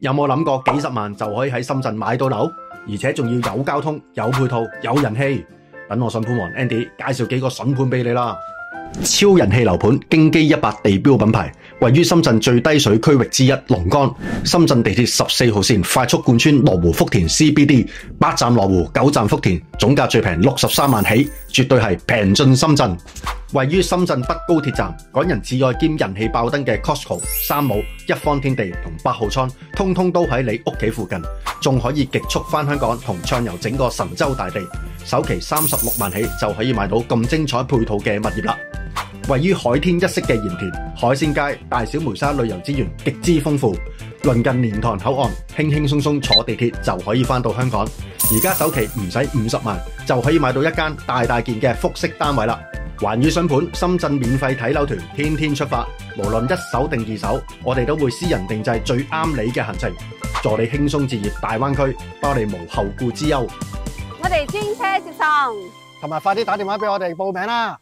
有冇諗過幾十萬就可以喺深圳買到樓，而且仲要有交通、有配套、有人氣？等我筍盤王 Andy 介紹幾個筍盤俾你啦！超人氣樓盤京基一百地標品牌，位於深圳最低水區域之一龍崗，深圳地鐵十四號線快速貫穿羅湖福田 CBD，八站羅湖，九站福田，總價最平六十三萬起，絕對係平進深圳。位於深圳北高鐵站，港人至愛兼人氣爆燈嘅 Costco、三姆、一方天地同八號倉，通通都喺你屋企附近，仲可以極速返香港同暢遊整個神州大地。首期三十六萬起就可以買到咁精彩配套嘅物業啦！位於海天一色嘅鹽田海鮮街，大小梅沙旅遊資源極之豐富，鄰近蓮塘口岸，輕輕鬆鬆坐地鐵就可以返到香港。而家首期唔使五十萬就可以買到一間大大件嘅複式單位啦！環宇新盤，深圳免費睇樓團，天天出發，無論一手定二手，我哋都會私人定制最啱你嘅行程，助你輕鬆置業大灣區，包你無後顧之憂。我哋專車接送，同埋快啲打電話俾我哋報名啦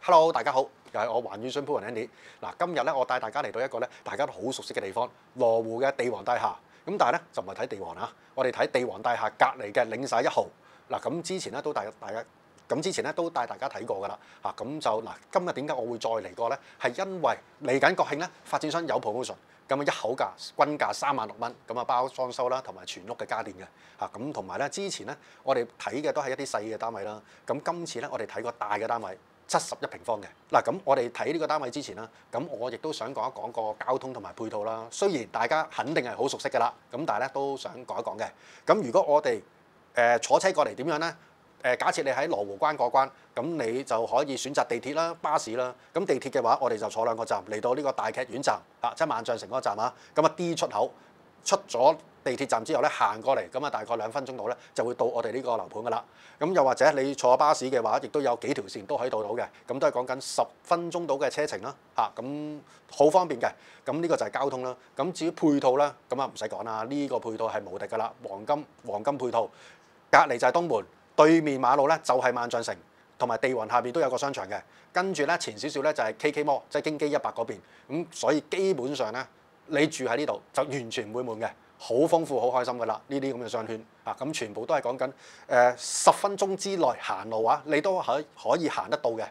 ！Hello，大家好，又係我環宇新盤 Andy。嗱，今日咧我帶大家嚟到一個咧大家都好熟悉嘅地方，羅湖嘅地王大廈。咁但係咧就唔係睇地王啊，我哋睇地王大廈隔離嘅領晒一號。嗱，咁之前咧都帶大家，咁之前咧都帶大家睇過㗎啦。嚇，咁就嗱，今日點解我會再嚟過咧？係因為嚟緊國慶咧，發展商有 promotion，咁啊一口價均價三萬六蚊，咁啊包裝修啦，同埋全屋嘅家電嘅。嚇，咁同埋咧之前咧我哋睇嘅都係一啲細嘅單位啦。咁今次咧我哋睇個大嘅單位。七十一平方嘅嗱，咁我哋睇呢個單位之前啦，咁我亦都想講一講個交通同埋配套啦。雖然大家肯定係好熟悉㗎啦，咁但係咧都想講一講嘅。咁如果我哋誒、坐車過嚟點樣咧？誒、假設你喺羅湖關過關，咁你就可以選擇地鐵啦、巴士啦。咁地鐵嘅話，我哋就坐兩個站嚟到呢個大劇院站啊，即係萬象城嗰個站啊。咁啊 D 出口出咗地鐵站之後咧，行過嚟咁啊，大概兩分鐘到咧就會到我哋呢個樓盤噶啦。咁又或者你坐巴士嘅話，亦都有幾條線都可以到到嘅。咁都係講緊十分鐘到嘅車程啦。嚇，咁好方便嘅。咁呢個就係交通啦。咁至於配套啦，咁啊唔使講啦，呢個配套係無敵噶啦，黃金黃金配套。隔離就係東門，對面馬路咧就係萬象城，同埋地雲下邊都有個商場嘅。跟住咧前少少咧就係 KK Mall，即係京基一百嗰邊。咁所以基本上咧，你住喺呢度就完全唔會悶嘅。好豐富、好開心噶啦！呢啲咁嘅商圈啊，咁全部都係講緊誒十分鐘之內行路啊，你都可可以行得到嘅。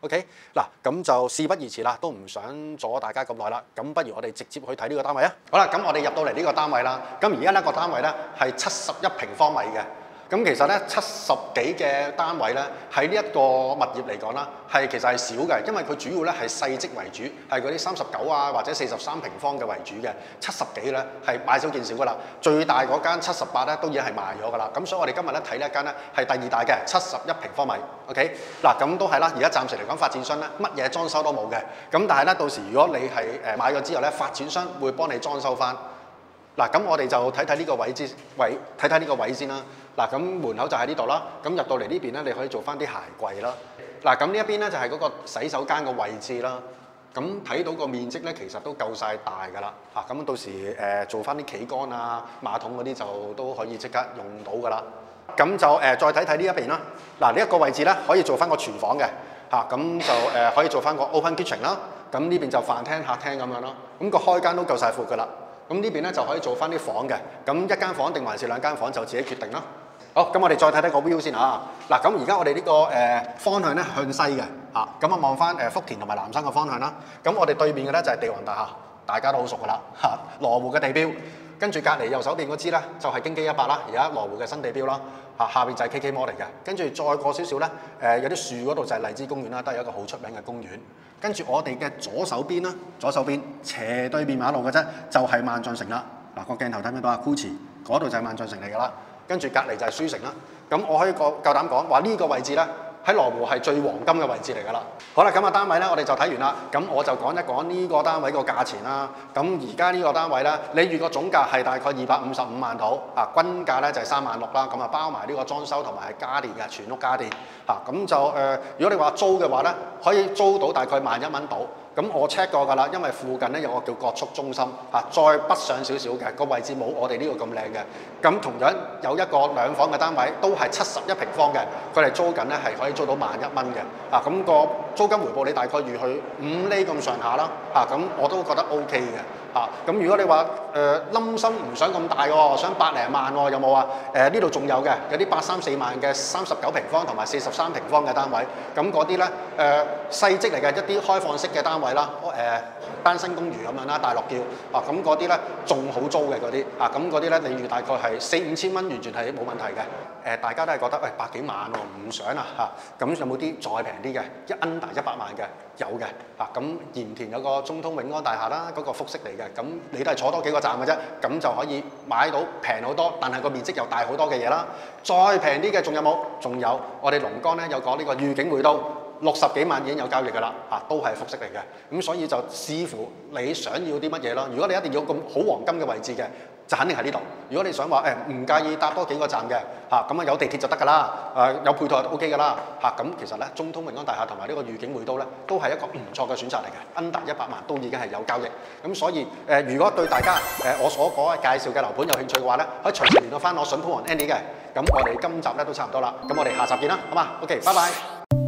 OK，嗱咁就事不宜遲啦，都唔想阻大家咁耐啦。咁不如我哋直接去睇呢個單位啊！好啦，咁我哋入到嚟呢個單位啦。咁而家呢個單位咧係七十一平方米嘅。咁其實咧七十幾嘅單位咧喺呢一個物業嚟講啦，係其實係少嘅，因為佢主要咧係細積為主，係嗰啲三十九啊或者四十三平方嘅為主嘅。七十幾咧係買少見少噶啦，最大嗰間七十八咧都已經係賣咗噶啦。咁所以我哋今日咧睇呢一間咧係第二大嘅七十一平方米。OK，嗱咁都係啦。而家暫時嚟講，發展商咧乜嘢裝修都冇嘅。咁但係咧到時如果你係誒買咗之後咧，發展商會幫你裝修翻。嗱，咁我哋就睇睇呢個位置位，睇睇呢個位先啦。嗱，咁門口就喺呢度啦。咁入到嚟呢邊咧，你可以做翻啲鞋櫃啦。嗱，咁呢一邊咧就係嗰個洗手間嘅位置啦。咁睇到個面積咧，其實都夠晒大㗎啦。嚇，咁到時誒做翻啲企缸啊、馬桶嗰啲就都可以即刻用到㗎啦。咁就誒再睇睇呢一邊啦。嗱，呢一個位置咧可以做翻個廚房嘅。嚇，咁就誒可以做翻個 open kitchen 啦。咁呢邊就飯廳、客廳咁樣咯。咁個開間都夠晒闊㗎啦。咁呢邊咧就可以做翻啲房嘅，咁一間房定還是兩間房就自己決定啦。好，咁我哋再睇睇個 view 先啊。嗱，咁而家我哋呢個誒方向咧向西嘅，嚇，咁啊望翻誒福田同埋南山嘅方向啦。咁我哋對面嘅咧就係地王大廈，大家都好熟噶啦，嚇，羅湖嘅地標。跟住隔離右手邊嗰支咧就係京基一百啦，而家羅湖嘅新地標啦。嚇，下邊就係 KK Mall 嚟嘅。跟住再過少少咧，誒有啲樹嗰度就係荔枝公園啦，都係一個好出名嘅公園。跟住我哋嘅左手邊啦，左手邊斜對面馬路嘅啫，就係萬象城啦。嗱，個鏡頭睇唔睇到啊？Gucci 嗰度就係萬象城嚟㗎啦。跟住隔離就係書城啦。咁我可以夠夠膽講話呢個位置咧，喺羅湖係最黃金嘅位置嚟㗎啦。好啦，咁啊單位咧，我哋就睇完啦。咁我就講一講呢個單位個價錢啦。咁而家呢個單位咧，你預個總價係大概二百五十五萬度，啊均價咧就係三萬六啦。咁啊包埋呢個裝修同埋係家電嘅全屋家電。嚇咁就誒、如果你話租嘅話咧，可以租到大概萬一蚊到。咁我 check 過㗎啦，因為附近咧有個叫國速中心，嚇再北上少少嘅個位置冇我哋呢個咁靚嘅。咁同樣有一個兩房嘅單位，都係七十一平方嘅，佢哋租緊咧係可以租到萬一蚊嘅。啊咁、個租金回報你大概預去五厘咁上下啦，嚇、咁我都覺得 O K 嘅，啊、咁如果你話誒冧心唔想咁大喎，想百零萬喎，有冇啊？誒呢度仲有嘅，有啲八三四萬嘅三十九平方同埋四十三平方嘅單位，咁嗰啲咧誒細積嚟嘅一啲開放式嘅單位啦，誒、單身公寓咁樣啦，大陸叫啊，咁嗰啲咧仲好租嘅嗰啲啊，咁嗰啲咧你預大概係四五千蚊，完全係冇問題嘅。誒、大家都係覺得喂、百幾萬喎，唔想啊嚇，咁、有冇啲再平啲嘅？一 under 一百萬嘅有嘅嚇，咁、鹽田有個中通永安大廈啦，嗰、個複式嚟嘅，咁你都係坐多幾個站嘅啫，咁就可以買到平好多，但係個面積又大好多嘅嘢啦。再平啲嘅仲有冇？仲有我哋龍崗咧有講呢個御景匯都。六十幾萬已經有交易㗎啦，嚇、都係複式嚟嘅，咁所以就視乎你想要啲乜嘢咯。如果你一定要咁好黃金嘅位置嘅，就肯定喺呢度。如果你想話誒唔介意搭多幾個站嘅，嚇咁啊有地鐵就得㗎啦，誒、有配套就 O K 㗎啦，嚇、咁其實咧中通永安大廈同埋呢個御景匯都咧都係一個唔錯嘅選擇嚟嘅，under 一百萬都已經係有交易。咁所以誒、如果對大家誒、我所講介紹嘅樓盤有興趣嘅話咧，可以隨時聯絡翻我筍盤王 Andy 嘅。咁我哋今集咧都差唔多啦，咁我哋下集見啦，好嘛？OK，拜拜。